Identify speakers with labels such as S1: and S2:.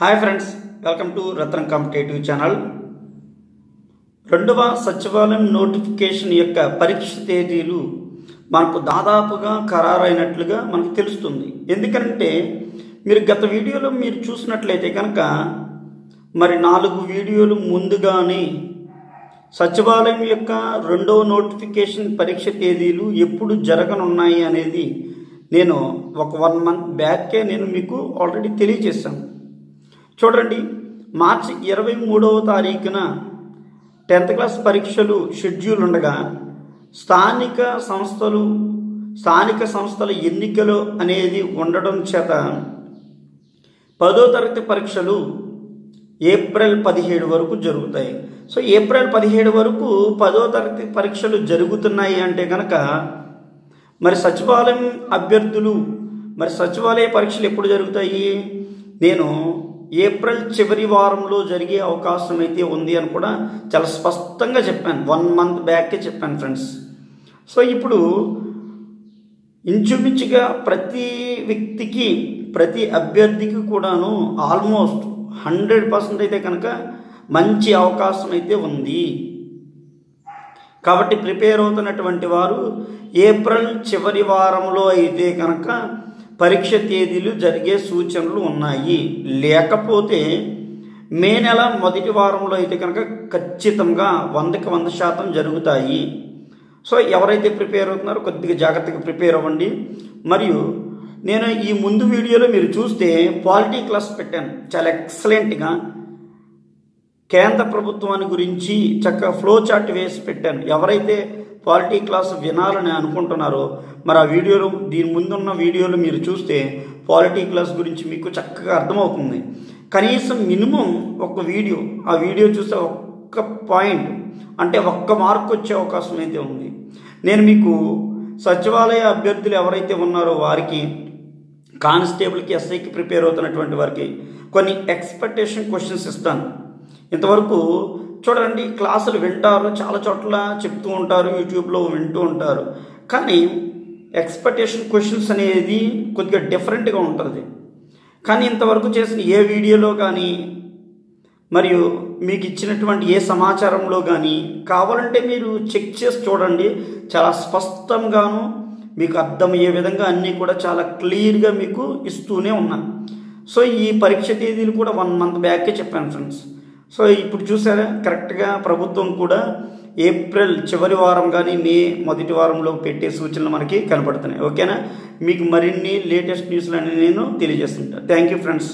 S1: Hi friends welcome to Ratnam competitive channel రెండవ సచివాలయం notification యొక్క పరీక్ష తేదీలు మనకు దాదాపుగా ఖరారైనట్లుగా మనకు తెలుస్తుంది. ఎందుకంటే మీరు గత వీడియోలో మీరు చూసినట్లయితే కనుక మరి నాలుగు వీడియోలు ముందుగానే సచివాలయం యొక్క రెండవ నోటిఫికేషన్ పరీక్ష తేదీలు ఎప్పుడు జరగనున్నాయి అనేది నేను ఒక వన్ మంత్ బ్యాకే నేను మీకు ఆల్రెడీ తెలియజేశాను. చూడండి. మార్చి ఇరవై మూడవ తారీఖున టెన్త్ క్లాస్ పరీక్షలు షెడ్యూల్ ఉండగా స్థానిక సంస్థలు స్థానిక సంస్థల ఎన్నికలు అనేది ఉండడం చేత పదో తరగతి పరీక్షలు ఏప్రిల్ పదిహేడు వరకు జరుగుతాయి. సో ఏప్రిల్ పదిహేడు వరకు పదో తరగతి పరీక్షలు జరుగుతున్నాయి అంటే కనుక మరి సచివాలయం అభ్యర్థులు మరి సచివాలయ పరీక్షలు ఎప్పుడు జరుగుతాయి? నేను ఏప్రిల్ చివరి వారంలో జరిగే అవకాశం అయితే ఉంది అని కూడా చాలా స్పష్టంగా చెప్పాను. వన్ మంత్ బ్యాకే చెప్పాను ఫ్రెండ్స్ సో ఇప్పుడు ఇంచుమించుగా ప్రతి వ్యక్తికి ప్రతి అభ్యర్థికి కూడాను ఆల్మోస్ట్ హండ్రెడ్ పర్సెంట్ అయితే కనుక మంచి అవకాశం అయితే ఉంది. కాబట్టి ప్రిపేర్ అవుతున్నటువంటి వారు ఏప్రిల్ చివరి వారంలో అయితే కనుక పరీక్ష తేదీలు జరిగే సూచనలు ఉన్నాయి. లేకపోతే మే నెల మొదటి వారంలో అయితే కనుక ఖచ్చితంగా వందకి వంద శాతం జరుగుతాయి. సో ఎవరైతే ప్రిపేర్ అవుతున్నారో కొద్దిగా జాగ్రత్తగా ప్రిపేర్ అవ్వండి. మరియు నేను ఈ ముందు వీడియోలో మీరు చూస్తే పాలిటీ క్లాస్ పెట్టాను. చాలా ఎక్సలెంట్గా కేంద్ర ప్రభుత్వాన్ని గురించి చక్కగా ఫ్లో చార్ట్ వేసి పెట్టాను. ఎవరైతే పాలిటీ క్లాస్ వినాలని అనుకుంటున్నారో మరి ఆ వీడియోలు దీని ముందున్న వీడియోలు మీరు చూస్తే పాలిటీ క్లాస్ గురించి మీకు చక్కగా అర్థమవుతుంది. కనీసం మినిమం ఒక వీడియో ఆ వీడియో చూస్తే ఒక్క పాయింట్ అంటే ఒక్క మార్క్ వచ్చే అవకాశం అయితే ఉంది. నేను మీకు సచివాలయ అభ్యర్థులు ఎవరైతే ఉన్నారో వారికి కానిస్టేబుల్కి ఎస్ఐకి ప్రిపేర్ అవుతున్నటువంటి వారికి కొన్ని ఎక్స్పెక్టేషన్ క్వశ్చన్స్ ఇస్తాను. ఇంతవరకు చూడండి క్లాసులు వింటారు చాలా చోట్ల చెప్తూ ఉంటారు యూట్యూబ్లో వింటూ ఉంటారు. కానీ ఎక్స్పెక్టేషన్ క్వశ్చన్స్ అనేది కొద్దిగా డిఫరెంట్గా ఉంటుంది. కానీ ఇంతవరకు చేసిన ఏ వీడియోలో కానీ మరియు మీకు ఇచ్చినటువంటి ఏ సమాచారంలో కానీ కావాలంటే మీరు చెక్ చేసి చూడండి. చాలా స్పష్టంగాను మీకు అర్థమయ్యే విధంగా అన్నీ కూడా చాలా క్లియర్గా మీకు ఇస్తూనే ఉన్నాను. సో ఈ పరీక్ష తేదీలు కూడా వన్ మంత్ బ్యాకే చెప్పాను ఫ్రెండ్స్ సో ఇప్పుడు చూసారా? కరెక్ట్గా ప్రభుత్వం కూడా ఏప్రిల్ చివరి వారం కానీ మే మొదటి వారంలో పెట్టే సూచనలు మనకి కనపడుతున్నాయి. ఓకేనా? మీకు మరిన్ని లేటెస్ట్ న్యూస్లు అని నేను తెలియజేస్తుంటాను థ్యాంక్ యూ ఫ్రెండ్స్